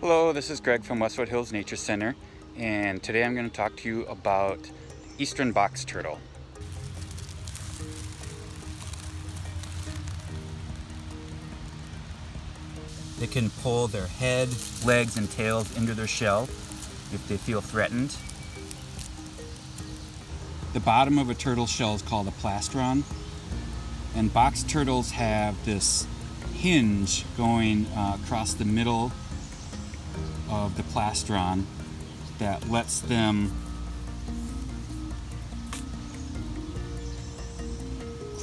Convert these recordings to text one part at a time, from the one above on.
Hello, this is Greg from Westwood Hills Nature Center and today I'm going to talk to you about eastern box turtle. They can pull their head, legs, and tails into their shell if they feel threatened. The bottom of a turtle shell is called a plastron and box turtles have this hinge going uh, across the middle of the plastron that lets them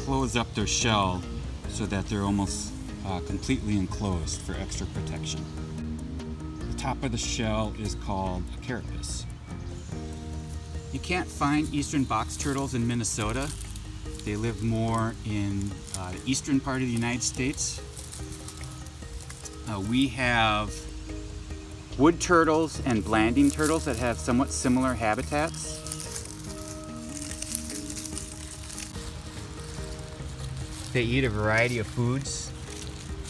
close up their shell so that they're almost uh, completely enclosed for extra protection. The top of the shell is called a carapace. You can't find eastern box turtles in Minnesota they live more in uh, the eastern part of the United States. Uh, we have wood turtles and blanding turtles that have somewhat similar habitats. They eat a variety of foods,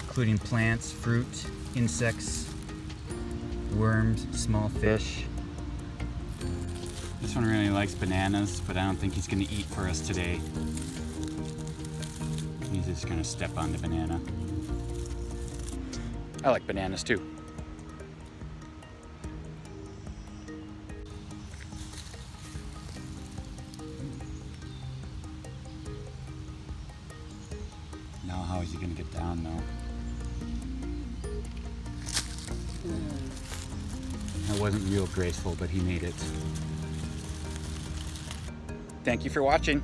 including plants, fruit, insects, worms, small fish. This one really likes bananas, but I don't think he's gonna eat for us today. He's just gonna step on the banana. I like bananas too. Now how is he gonna get down though? That wasn't real graceful, but he made it. Thank you for watching.